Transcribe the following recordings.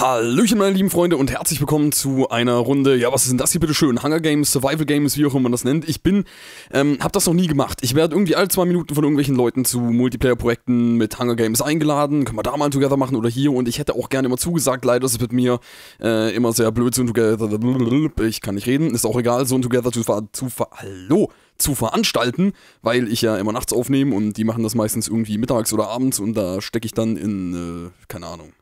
Hallöchen, meine lieben Freunde, und herzlich willkommen zu einer Runde. Ja, was ist denn das hier bitte schön? Hunger Games, Survival Games, wie auch immer man das nennt. Ich bin, ähm, hab das noch nie gemacht. Ich werde irgendwie alle zwei Minuten von irgendwelchen Leuten zu Multiplayer-Projekten mit Hunger Games eingeladen. Können wir da mal Together machen oder hier? Und ich hätte auch gerne immer zugesagt. Leider ist es mit mir äh, immer sehr blöd, so ein Together. Ich kann nicht reden, ist auch egal, so ein Together zu, ver zu ver Hallo zu veranstalten, weil ich ja immer nachts aufnehme und die machen das meistens irgendwie mittags oder abends und da stecke ich dann in, äh, keine Ahnung,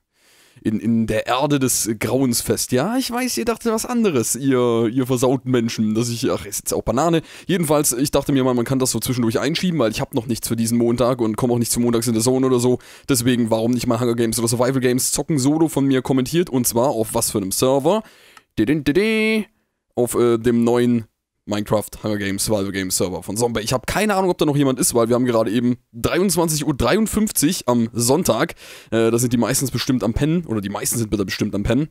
in, in der Erde des Grauens fest. Ja, ich weiß, ihr dachtet was anderes, ihr, ihr versauten Menschen, dass ich, ach, ist jetzt auch Banane. Jedenfalls, ich dachte mir mal, man kann das so zwischendurch einschieben, weil ich habe noch nichts für diesen Montag und komme auch nicht zum Montags in der Zone oder so. Deswegen, warum nicht mal Hunger Games oder Survival Games zocken solo von mir kommentiert und zwar auf was für einem Server? Auf äh, dem neuen Minecraft Hunger Games Survival Games Server von Zombie. Ich habe keine Ahnung, ob da noch jemand ist, weil wir haben gerade eben 23.53 Uhr am Sonntag. Äh, da sind die meistens bestimmt am Pennen, oder die meisten sind bitte bestimmt am Pennen.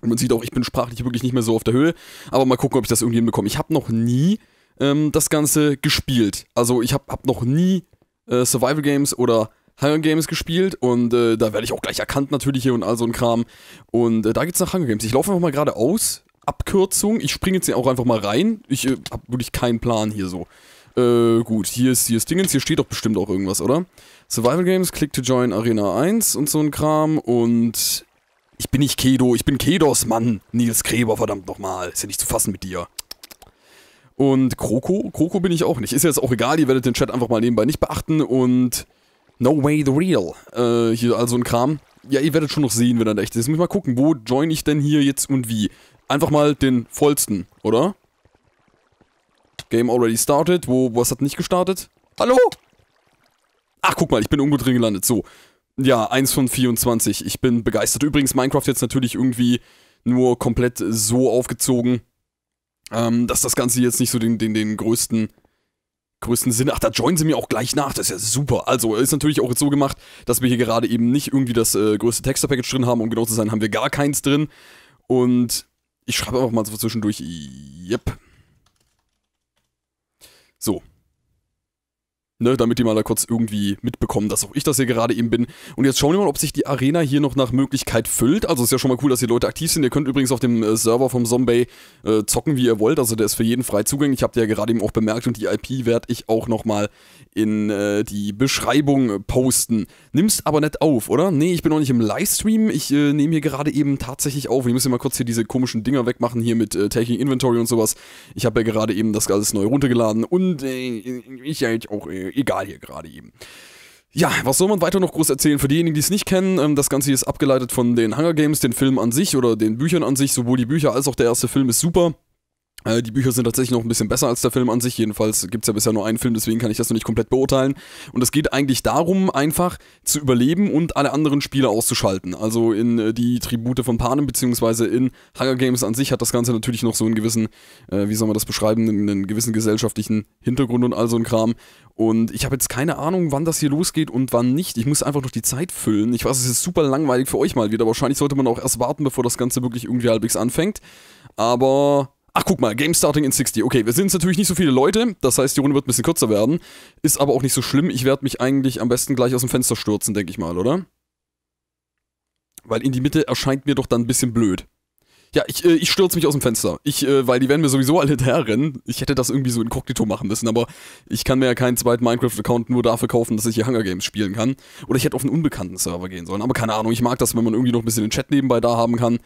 Und man sieht auch, ich bin sprachlich wirklich nicht mehr so auf der Höhe. Aber mal gucken, ob ich das irgendwie hinbekomme. Ich habe noch nie ähm, das Ganze gespielt. Also ich habe hab noch nie äh, Survival Games oder Hunger Games gespielt und äh, da werde ich auch gleich erkannt natürlich hier und all so ein Kram. Und äh, da geht's nach Hunger Games. Ich laufe einfach mal geradeaus Abkürzung. Ich springe jetzt hier auch einfach mal rein. Ich äh, habe wirklich keinen Plan hier so. Äh, gut, hier ist, hier ist Dingens, hier steht doch bestimmt auch irgendwas, oder? Survival Games, Click to Join Arena 1 und so ein Kram und ich bin nicht Kedo, ich bin Kedos Mann. Nils Gräber, verdammt nochmal. Ist ja nicht zu fassen mit dir. Und Kroko? Kroko bin ich auch nicht. Ist jetzt auch egal, ihr werdet den Chat einfach mal nebenbei nicht beachten und No Way the Real. Äh, hier also ein Kram. Ja, ihr werdet schon noch sehen, wenn er echt ist. Jetzt muss ich mal gucken, wo join ich denn hier jetzt und wie einfach mal den vollsten, oder? Game already started. Wo, was hat nicht gestartet? Hallo? Ach, guck mal, ich bin irgendwo drin gelandet. So. Ja, 1 von 24. Ich bin begeistert. Übrigens, Minecraft jetzt natürlich irgendwie nur komplett so aufgezogen, ähm, dass das Ganze jetzt nicht so den, den, den größten, größten Sinn. Ach, da joinen sie mir auch gleich nach. Das ist ja super. Also, ist natürlich auch jetzt so gemacht, dass wir hier gerade eben nicht irgendwie das äh, größte Texture-Package drin haben. Um genau zu sein, haben wir gar keins drin. Und ich schreibe einfach mal so zwischendurch. Yep. So, Ne, damit die mal da kurz irgendwie mitbekommen, dass auch ich das hier gerade eben bin. Und jetzt schauen wir mal, ob sich die Arena hier noch nach Möglichkeit füllt. Also ist ja schon mal cool, dass hier Leute aktiv sind. Ihr könnt übrigens auf dem äh, Server vom Zombie äh, zocken, wie ihr wollt. Also der ist für jeden frei zugänglich. Habt ihr ja gerade eben auch bemerkt. Und die IP werde ich auch nochmal in äh, die Beschreibung posten. Nimmst aber nicht auf, oder? Nee, ich bin noch nicht im Livestream. Ich äh, nehme hier gerade eben tatsächlich auf. Ich muss hier mal kurz hier diese komischen Dinger wegmachen hier mit äh, Taking Inventory und sowas. Ich habe ja gerade eben das alles neu runtergeladen. Und äh, ich ja jetzt auch egal hier gerade eben. Ja, was soll man weiter noch groß erzählen? Für diejenigen, die es nicht kennen, ähm, das Ganze hier ist abgeleitet von den Hunger Games, den Film an sich oder den Büchern an sich. Sowohl die Bücher als auch der erste Film ist super. Äh, die Bücher sind tatsächlich noch ein bisschen besser als der Film an sich. Jedenfalls gibt es ja bisher nur einen Film, deswegen kann ich das noch nicht komplett beurteilen. Und es geht eigentlich darum, einfach zu überleben und alle anderen Spiele auszuschalten. Also in äh, die Tribute von Panem, beziehungsweise in Hunger Games an sich hat das Ganze natürlich noch so einen gewissen, äh, wie soll man das beschreiben, einen gewissen gesellschaftlichen Hintergrund und all so ein Kram. Und ich habe jetzt keine Ahnung, wann das hier losgeht und wann nicht. Ich muss einfach noch die Zeit füllen. Ich weiß, es ist super langweilig für euch mal wieder. Wahrscheinlich sollte man auch erst warten, bevor das Ganze wirklich irgendwie halbwegs anfängt. Aber Ach, guck mal, Game Starting in 60. Okay, wir sind natürlich nicht so viele Leute, das heißt, die Runde wird ein bisschen kürzer werden. Ist aber auch nicht so schlimm. Ich werde mich eigentlich am besten gleich aus dem Fenster stürzen, denke ich mal, oder? Weil in die Mitte erscheint mir doch dann ein bisschen blöd. Ja, ich, äh, ich stürze mich aus dem Fenster. Ich, äh, weil die werden mir sowieso alle hinterherrennen. Ich hätte das irgendwie so inkognito machen müssen, aber ich kann mir ja keinen zweiten Minecraft-Account nur dafür kaufen, dass ich hier Hunger Games spielen kann. Oder ich hätte auf einen unbekannten Server gehen sollen. Aber keine Ahnung, ich mag das, wenn man irgendwie noch ein bisschen den Chat nebenbei da haben kann.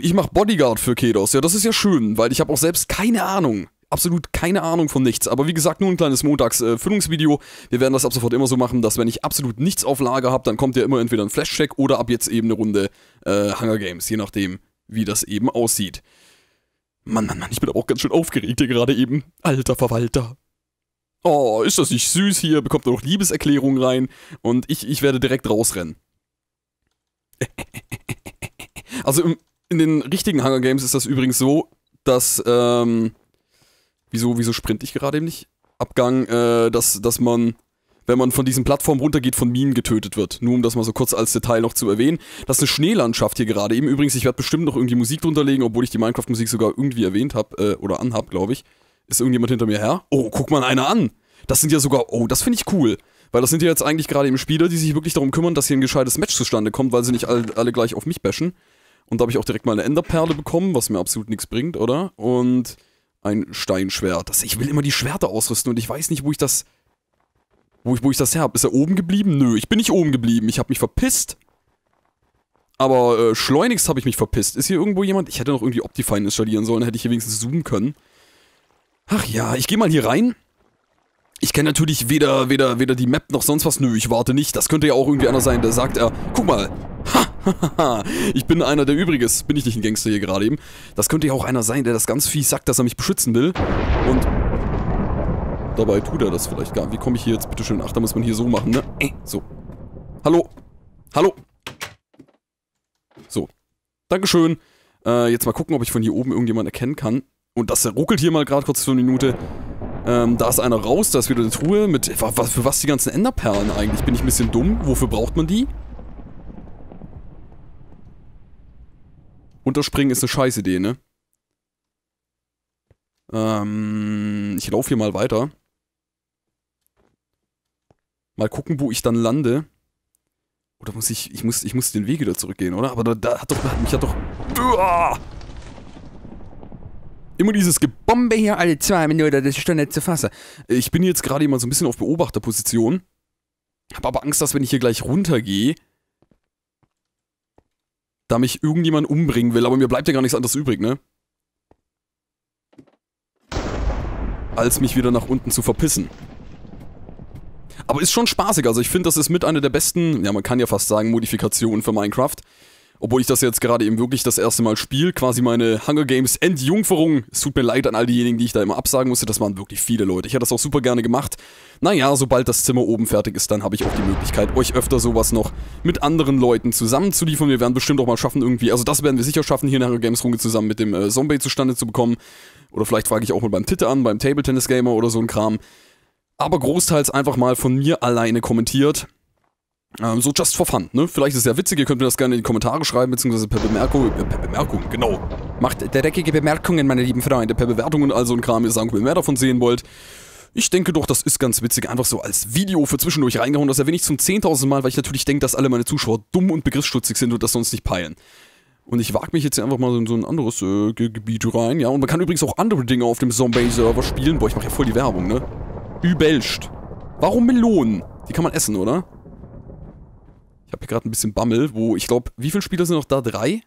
Ich mach Bodyguard für Kedos. Ja, das ist ja schön, weil ich habe auch selbst keine Ahnung. Absolut keine Ahnung von nichts. Aber wie gesagt, nur ein kleines Montags-Füllungsvideo. Äh, Wir werden das ab sofort immer so machen, dass wenn ich absolut nichts auf Lager habe, dann kommt ja immer entweder ein Flash-Check oder ab jetzt eben eine Runde äh, Hunger Games, je nachdem, wie das eben aussieht. Mann, Mann, Mann, ich bin aber auch ganz schön aufgeregt hier gerade eben. Alter Verwalter. Oh, ist das nicht süß hier? Bekommt nur noch Liebeserklärungen rein und ich, ich werde direkt rausrennen. Also im, in den richtigen Hunger Games ist das übrigens so, dass, ähm, wieso, wieso sprint ich gerade eben nicht? Abgang, äh, dass, dass man, wenn man von diesen Plattformen runtergeht, von Minen getötet wird. Nur um das mal so kurz als Detail noch zu erwähnen. Das ist eine Schneelandschaft hier gerade eben. Übrigens, ich werde bestimmt noch irgendwie Musik drunter legen, obwohl ich die Minecraft-Musik sogar irgendwie erwähnt habe, äh, oder anhab, glaube ich. Ist irgendjemand hinter mir her? Oh, guck mal einer an! Das sind ja sogar, oh, das finde ich cool. Weil das sind ja jetzt eigentlich gerade eben Spieler, die sich wirklich darum kümmern, dass hier ein gescheites Match zustande kommt, weil sie nicht alle, alle gleich auf mich bashen. Und da habe ich auch direkt mal eine Enderperle bekommen, was mir absolut nichts bringt, oder? Und ein Steinschwert. Das, ich will immer die Schwerter ausrüsten und ich weiß nicht, wo ich das... Wo ich, wo ich das her habe. Ist er oben geblieben? Nö, ich bin nicht oben geblieben. Ich habe mich verpisst. Aber äh, schleunigst habe ich mich verpisst. Ist hier irgendwo jemand? Ich hätte noch irgendwie Optifine installieren sollen, hätte ich hier wenigstens zoomen können. Ach ja, ich gehe mal hier rein. Ich kenne natürlich weder, weder, weder die Map noch sonst was. Nö, ich warte nicht. Das könnte ja auch irgendwie einer sein, der sagt, er, guck mal. Ha, ich bin einer der Übriges. Bin ich nicht ein Gangster hier gerade eben. Das könnte ja auch einer sein, der das ganz fies sagt, dass er mich beschützen will. Und dabei tut er das vielleicht gar. Wie komme ich hier jetzt bitte schön? Ach, da muss man hier so machen, ne? Äh, so. Hallo. Hallo. So. Dankeschön. Äh, jetzt mal gucken, ob ich von hier oben irgendjemand erkennen kann. Und das ruckelt hier mal gerade kurz für eine Minute. Ähm, da ist einer raus, da ist wieder eine Truhe mit... Was, für was die ganzen Enderperlen eigentlich? Bin ich ein bisschen dumm? Wofür braucht man die? Unterspringen ist eine scheiß Idee, ne? Ähm, ich laufe hier mal weiter. Mal gucken, wo ich dann lande. Oder muss ich, ich muss, ich muss den Weg wieder zurückgehen, oder? Aber da, da hat doch, mich hat doch... Uah! Immer dieses Gebombe hier alle zwei Minuten, das ist doch nicht zu fassen. Ich bin jetzt gerade mal so ein bisschen auf Beobachterposition. Hab aber Angst, dass wenn ich hier gleich runtergehe, da mich irgendjemand umbringen will. Aber mir bleibt ja gar nichts anderes übrig, ne? Als mich wieder nach unten zu verpissen. Aber ist schon spaßig. Also ich finde, das ist mit einer der besten, ja man kann ja fast sagen, Modifikationen für Minecraft. Obwohl ich das jetzt gerade eben wirklich das erste Mal spiele, quasi meine Hunger Games Entjungferung. Es tut mir leid an all diejenigen, die ich da immer absagen musste, das waren wirklich viele Leute. Ich hätte das auch super gerne gemacht. Naja, sobald das Zimmer oben fertig ist, dann habe ich auch die Möglichkeit, euch öfter sowas noch mit anderen Leuten zusammenzuliefern. Wir werden bestimmt auch mal schaffen irgendwie, also das werden wir sicher schaffen, hier in der Hunger Games Runde zusammen mit dem äh, Zombie zustande zu bekommen. Oder vielleicht frage ich auch mal beim Titte an, beim Table Tennis Gamer oder so ein Kram. Aber großteils einfach mal von mir alleine kommentiert. Ähm, so just for fun, ne? Vielleicht ist es ja witzig, ihr könnt mir das gerne in die Kommentare schreiben, beziehungsweise per Bemerkung, äh, per Bemerkung, genau. Macht dreckige Bemerkungen, meine lieben Freunde, per Bewertung und all so ein Kram, ihr sagen, ob ihr mehr davon sehen wollt. Ich denke doch, das ist ganz witzig, einfach so als Video für zwischendurch reingehauen. Das erwähne ich zum 10.000 Mal, weil ich natürlich denke, dass alle meine Zuschauer dumm und begriffsstutzig sind und das sonst nicht peilen. Und ich wage mich jetzt hier einfach mal in so ein anderes äh, Gebiet rein, ja. Und man kann übrigens auch andere Dinge auf dem Zombie-Server spielen. Boah, ich mache ja voll die Werbung, ne? Übelst. Warum Melonen? Die kann man essen, oder? Habe hier gerade ein bisschen Bammel, wo ich glaube, wie viele Spieler sind noch da? Drei?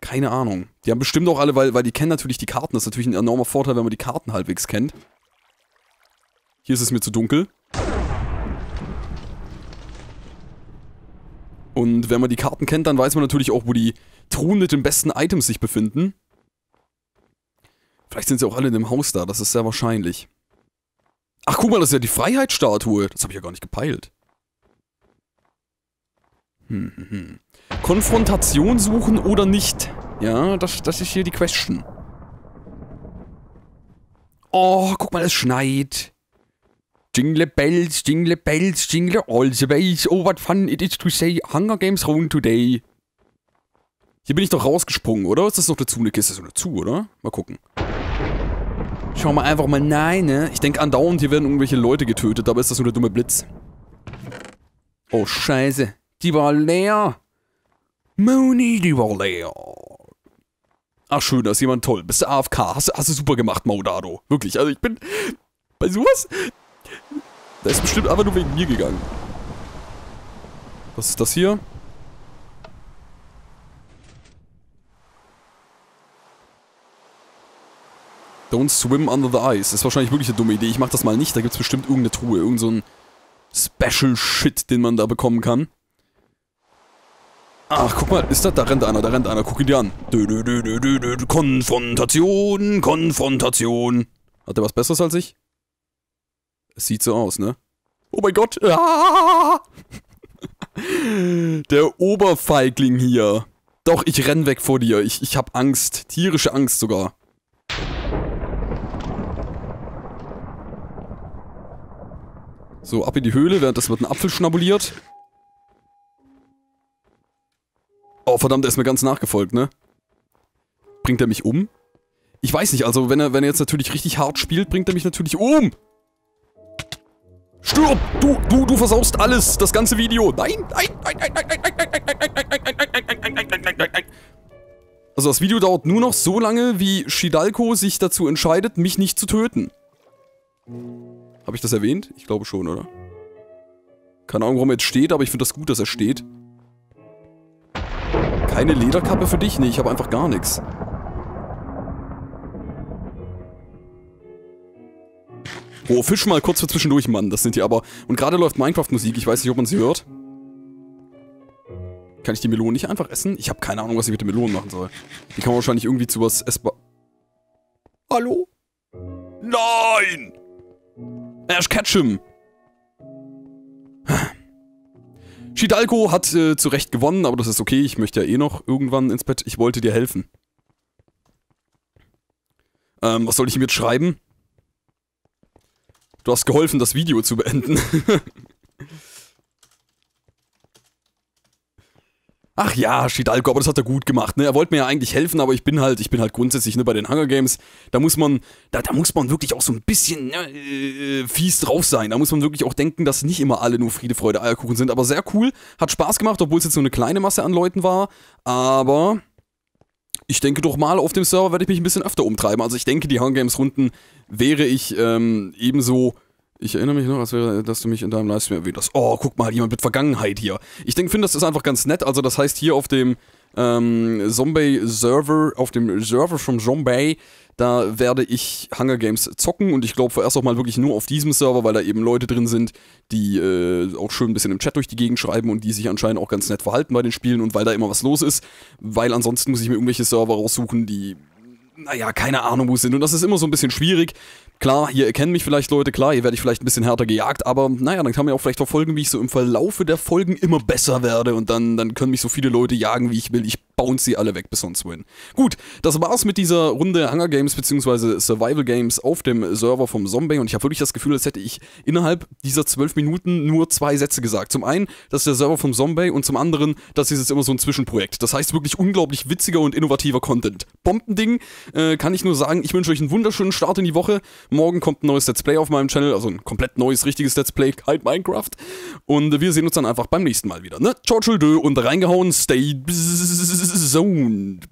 Keine Ahnung. Die haben bestimmt auch alle, weil, weil die kennen natürlich die Karten. Das ist natürlich ein enormer Vorteil, wenn man die Karten halbwegs kennt. Hier ist es mir zu dunkel. Und wenn man die Karten kennt, dann weiß man natürlich auch, wo die Truhen mit den besten Items sich befinden. Vielleicht sind sie auch alle in dem Haus da, das ist sehr wahrscheinlich. Ach, guck mal, das ist ja die Freiheitsstatue. Das habe ich ja gar nicht gepeilt. Hm, hm, hm. Konfrontation suchen oder nicht? Ja, das, das ist hier die Question. Oh, guck mal, es schneit. Jingle bells, jingle bells, jingle all the ways. Oh, what fun it is to say Hunger Games Run today. Hier bin ich doch rausgesprungen, oder? Ist das noch dazu? Eine Kiste ist noch dazu, oder? Mal gucken. Schau mal einfach mal, nein, ne? Ich denke andauernd, hier werden irgendwelche Leute getötet, aber ist das nur der dumme Blitz. Oh, scheiße. Die war leer. Moni, die war leer. Ach schön, da ist jemand toll. Bist du AFK? Hast, hast du super gemacht, Maudado. Wirklich, also ich bin... Bei sowas... Da ist bestimmt einfach nur wegen mir gegangen. Was ist das hier? Don't swim under the ice. Das ist wahrscheinlich wirklich eine dumme Idee. Ich mach das mal nicht. Da gibt's bestimmt irgendeine Truhe. Irgend so ein Special Shit, den man da bekommen kann. Ach, guck mal, ist das? Da rennt einer, da rennt einer. Guck ihn dir an. Dö, dö, dö, dö, dö, dö. Konfrontation, Konfrontation. Hat der was Besseres als ich? Es sieht so aus, ne? Oh mein Gott. Ah! Der Oberfeigling hier. Doch, ich renn weg vor dir. Ich, ich hab Angst. Tierische Angst sogar. So, ab in die Höhle, während das wird ein Apfel schnabuliert. Oh, verdammt, er ist mir ganz nachgefolgt, ne? Bringt er mich um? Ich weiß nicht, also wenn er, wenn er jetzt natürlich richtig hart spielt, bringt er mich natürlich um. Stirb! Du, du, du versaust alles, das ganze Video. Nein, nein, nein, nein, nein, nein, nein, nein, nein, nein, nein, nein, nein, nein, nein, nein, nein, nein, nein, nein. Also das Video dauert nur noch so lange, wie Shidalko sich dazu entscheidet, mich nicht zu töten. Habe ich das erwähnt? Ich glaube schon, oder? Keine Ahnung, warum er jetzt steht, aber ich finde das gut, dass er steht. Keine Lederkappe für dich? Nee, ich habe einfach gar nichts. Oh, fisch mal kurz für zwischendurch, Mann. Das sind die aber... Und gerade läuft Minecraft-Musik. Ich weiß nicht, ob man sie hört. Kann ich die Melonen nicht einfach essen? Ich habe keine Ahnung, was ich mit den Melonen machen soll. Die kann man wahrscheinlich irgendwie zu was essbar... Hallo? Nein! Ash Ketchum! Shidalko hat äh, zu Recht gewonnen, aber das ist okay. Ich möchte ja eh noch irgendwann ins Bett. Ich wollte dir helfen. Ähm, was soll ich ihm jetzt schreiben? Du hast geholfen, das Video zu beenden. Ach ja, Shidalko, aber das hat er gut gemacht, ne? Er wollte mir ja eigentlich helfen, aber ich bin halt, ich bin halt grundsätzlich, ne, bei den Hunger Games, da muss man, da, da muss man wirklich auch so ein bisschen ne, äh, fies drauf sein. Da muss man wirklich auch denken, dass nicht immer alle nur Friede, Freude, Eierkuchen sind. Aber sehr cool, hat Spaß gemacht, obwohl es jetzt so eine kleine Masse an Leuten war. Aber ich denke doch mal, auf dem Server werde ich mich ein bisschen öfter umtreiben. Also ich denke, die Hunger Games Runden wäre ich ähm, ebenso ich erinnere mich noch, als wäre, dass du mich in deinem Livestream erwähnt hast. Oh, guck mal, jemand mit Vergangenheit hier. Ich denke, finde, das ist einfach ganz nett. Also, das heißt, hier auf dem ähm, Zombie-Server, auf dem Server von Zombie, da werde ich Hunger Games zocken und ich glaube vorerst auch mal wirklich nur auf diesem Server, weil da eben Leute drin sind, die äh, auch schön ein bisschen im Chat durch die Gegend schreiben und die sich anscheinend auch ganz nett verhalten bei den Spielen und weil da immer was los ist, weil ansonsten muss ich mir irgendwelche Server raussuchen, die naja, keine Ahnung, wo es sind. Und das ist immer so ein bisschen schwierig. Klar, hier erkennen mich vielleicht Leute, klar, hier werde ich vielleicht ein bisschen härter gejagt, aber naja, dann kann man ja auch vielleicht verfolgen, wie ich so im Verlaufe der Folgen immer besser werde und dann, dann können mich so viele Leute jagen, wie ich will. Ich bounce sie alle weg bis sonst wohin. Gut, das war's mit dieser Runde Hunger Games bzw. Survival Games auf dem Server vom Zombie und ich habe wirklich das Gefühl, als hätte ich innerhalb dieser zwölf Minuten nur zwei Sätze gesagt. Zum einen, das ist der Server vom Zombie und zum anderen, das ist jetzt immer so ein Zwischenprojekt. Das heißt wirklich unglaublich witziger und innovativer Content. Bombending, äh, kann ich nur sagen, ich wünsche euch einen wunderschönen Start in die Woche. Morgen kommt ein neues Let's Play auf meinem Channel, also ein komplett neues, richtiges Let's Play, halt Minecraft. Und wir sehen uns dann einfach beim nächsten Mal wieder, ne? Ciao, tschüss, und reingehauen, stay zoned.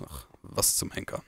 Ach, was zum Henker.